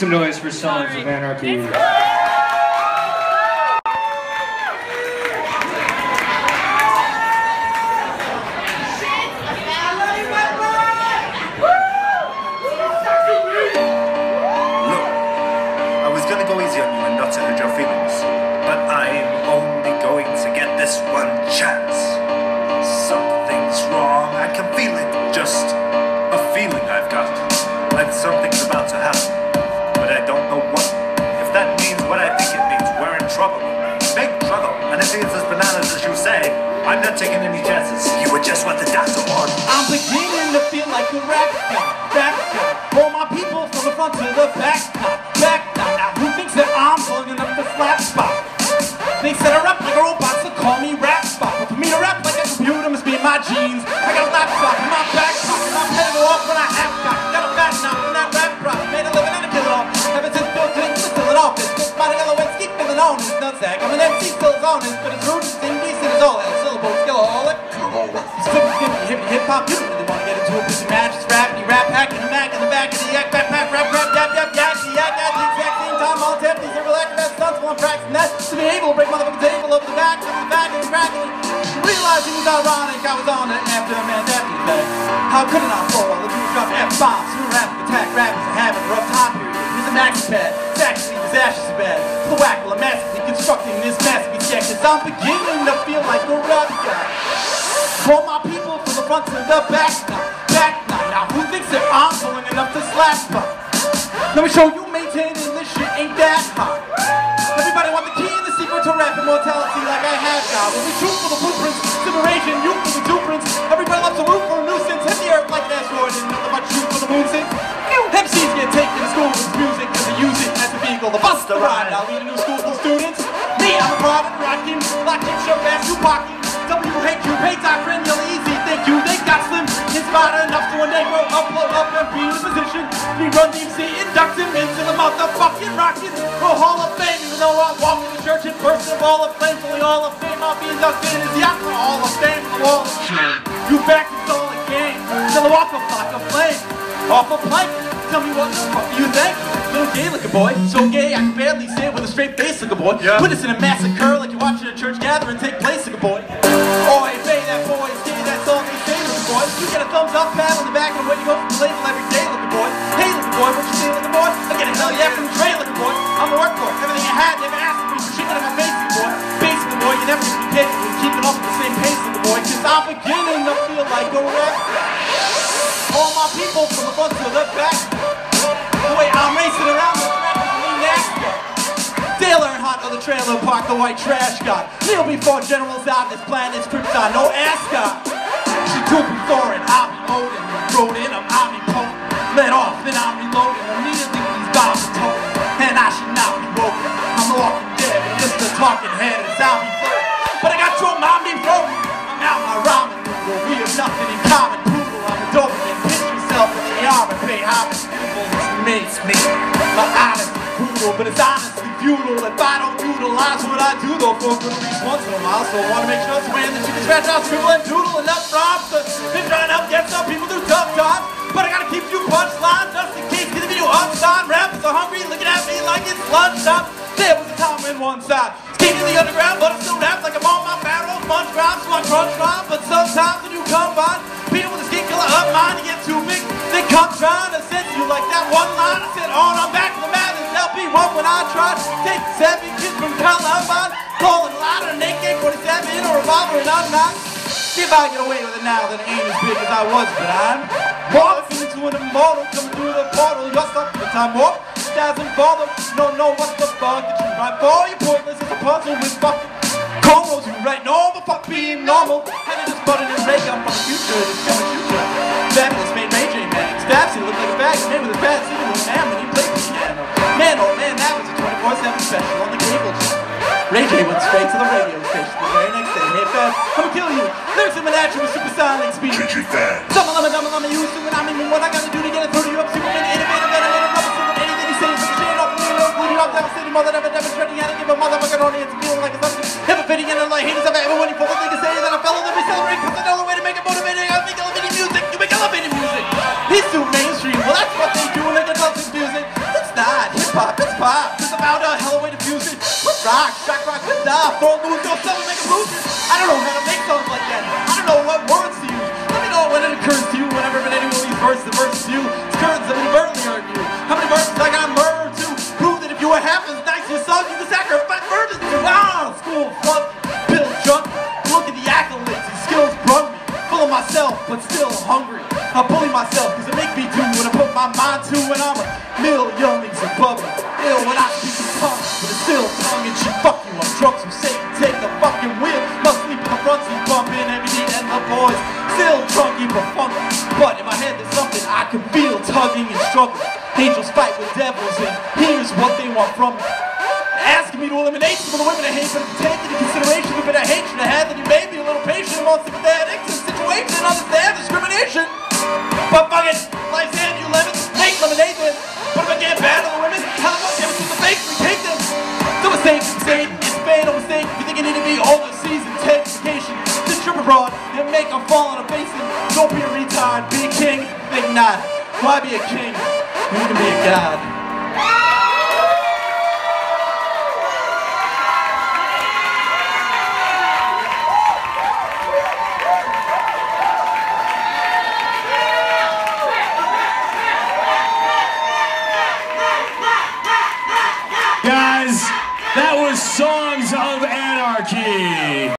Some noise for Sons of Anarchy. Shit, I love you, my boy. Look, I'm not taking any chances. You were just what the doctor wanted. I'm beginning to feel like a rap star, rap star. All my people from the front to the back, back now. Who thinks that I'm long enough to slap spot? Thinks that I rap like a robot, so call me rap spot. But for me to rap like a computer must be in my genes. I got a laptop in my back pocket, I'm headed off when I have got. Got a back knock from that rap rock, made a living and a killing off. Ever since Bill Clinton was still in office, Chris Monaco and keep filling on his nutsack. I'm an MC still is honest, but his roots indecent as all. Syllable, hop, you really wanna get into a pussy match. It's rappity, rap hacking, a mac in the back of the yak, back, pack, rap, rap, yap, yap, yak, the yak, at the exact same time, all tip, these are relaxed, best stunts, while I'm practicing that. To be able to break motherfucking table over the back, over the back, and cracking. Realizing it was ironic, I was on an aftermath after the day. How could it not fall? The dude dropped F-bombs, threw rap, attack, rap is a habit, rough time period. He's a maxi pad, it's actually are bad. The whack, well, I'm constructing this yeah, cause I'm beginning to feel like a rap guy. Call my people from the front to the back now, back now. Now who thinks that I'm going enough to slap fuck? Let me show you maintaining this shit ain't that hard. Everybody want the key and the secret to rap immortality like I have got. We'll be true for the blueprints, liberation, you for the two. Everybody loves to root for a nuisance, hit the earth like an asteroid and nothing but shoot for the moon since. MCs get taken to school with music cause they use it as a vehicle to bust a ride. I'll lead a new school full of students. Me, I'm a private rockin', locking, shove ass, you pocking. W-H-U, pay doctrine, you'll easy, thank you, they got slim. Inspired enough to one day grow up, blow up, and be in a position. We run DMC, induct him into the motherfucking rockin' Pro Hall of Fame, even though I walk in the church in person of all of fame, fully all of fame, I'll be inducted into the Opera Hall of Fame, the wall of shame. You back, it's all a game, till I walk up like a flame. Off a plank, tell me what the fuck you think? Little gay looking boy, so gay I can barely say it with a straight face looking boy. Yeah. Witnessing a massacre like you're watching a church gathering take place looking boy. That boy, is gay, that's all they say looking boy. You get a thumbs up, pat on the back, and away you go from the label every day little boy. Hey little boy, what you say looking boy? I get a hell yeah from Dre looking boy. I'm a work for everything I had, never asked me for shit in my face little boy. Basically boy, you never get to be capable of keeping up with the same pace looking boy. Cause I'm beginning to feel like a rap all my people from the front to the back. The way I'm racing around Dale Earnhardt of the trailer park, the white trash guy. Kneel before generals out this planet's krypton, no ascot. She too be Thorin, I'll be Odin. Rode in, I'm be. Let off, then I'm reloading. Immediately these bombs are told. And I should not be woken. I'm walking dead, but just a talking head, and I'll be floating. But I got your mom be floating. I'm out my ramen noodle. We have nothing in common, poodle. I'm a Doberman. Pitch yourself in the arm and pay homage. People makes me. My honesty brutal, but it's honestly futile. If I don't utilize what I do, though, for good least once in a while. So I wanna make sure it's when that you can scratch out, scribble, and doodle enough rhymes to trying to help get some people through tough times. But I gotta keep you punchlines just in case get the video unsigned. Rappers are hungry, looking at me like it's lunchtime. There was a time when one side came to the underground, but I still rap like I'm on my barrel. Munch rhymes, so I crunch rhyme. But sometimes when you combine people with a skin color of mine, you get too big. They come trying to sense you like that one line. I said, on, I'm back LP1 when I tried to take seven kids from Columbine, calling louder than AK-47 or revolver, and I'm not. If I get away with it now that I ain't as big as I was, but I'm morphing into an immortal coming through the portal. You're stuck in time warp. Doesn't bother. Don't know what the fuck that you write for. You're pointless as a puzzle with fucking cornrows. You write no, the fuck being normal. To just button and ray up from the future. 24-7 special on the cable J went straight to the radio station the very next day. Hey, Fab, I'ma kill you. Lyrics in my natural supersonic speed. GG fan. Some of them, dumb, I'm used to it. I mean, what I gotta do to get it through you? I'm Superman, innovative, innovative, rubber, super, anything you say a shade off, really low, glue you up, devastating, mother, never demonstrating how to give a motherfucking audience feeling like a something. Never fitting in a light, haters of everyone, you things to say that I fellow that we celebrate, cause I know the way to make it motivating. I make elevating music, you make elevating music. He's too mainstream, well, that's what pop. It's about a hell of a way to fuse it. With rock, shock rock, with dive, throw loose, go sell make a lose. I don't know how to make songs like that. I don't know what words to use. Let me know when it occurs to you whenever in any one of these verses the verses to you. It's currents that inadvertently hurt you. How many verses I got murdered to? Prove that if you were half as nice yourself, you could sacrifice virgins to. Ah, school flunk, pill junk. Look at the accolades and skills brung me. Full of myself, but still hungry. I bully myself because it make me do what I put my mind to when I'm a millionings above me. Ill when I speak in tongue, but it's still tongue and shit. Fuck you, I'm drunk, so Satan take the fucking wheel. Must sleep in the front seat, bumping every beat and the boys. Still drunky but funky. But in my head there's something I can feel tugging and struggling. Angels fight with devils and here's what they want from me. Asking me to eliminate some of the women I hate, but if you take into consideration the bit of hatred I have, then you may be a little patient among sympathetic to the situation and understand discrimination. But fuck it, need to be overseas intensification. Then trip abroad and make a fall on a and don't be a retard, be a king, think not. Why be a king? You can be a god.